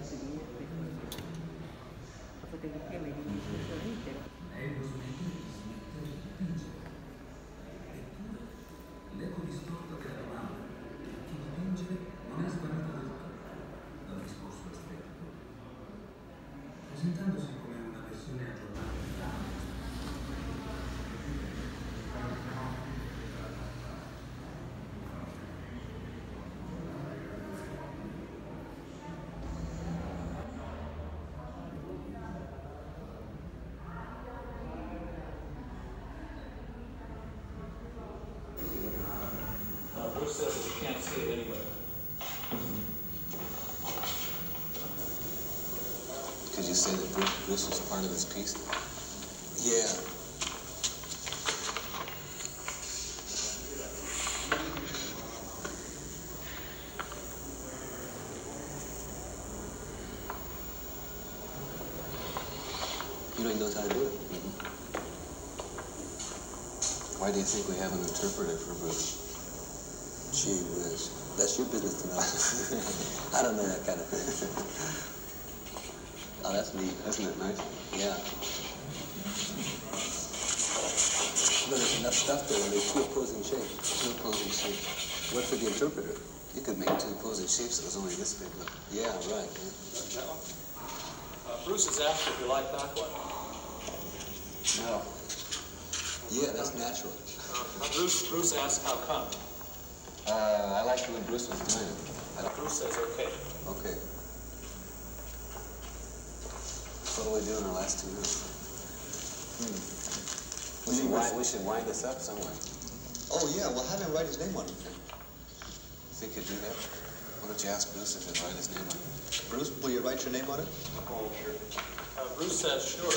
lo siguiente. Porque dije, me dijiste ahorita. Bruce was part of this piece? Yeah. You know he knows how to do it. Mm-hmm. Why do you think we have an interpreter for Bruce? Gee whiz. That's your business to know. I don't know that kind of thing. Oh, that's neat. Isn't it nice? Yeah. No, there's enough stuff there. There's two opposing shapes. Two opposing shapes. What for the interpreter? You could make two opposing shapes that was only this big, but Yeah, right. That one? Uh, Bruce has asked if you like that one. no. Yeah, that's natural. Uh, Bruce, Bruce asked how come. Uh, I liked when Bruce was doing it. And Bruce says okay. Okay. What do we do in our last two minutes? Hmm. We should, wind, we should wind this up somewhere. Oh, yeah, well, have him write his name on it. Think you'd do that? Why don't you ask Bruce if he'd write his name on it? Bruce, will you write your name on it? Oh, sure. Uh, Bruce says sure.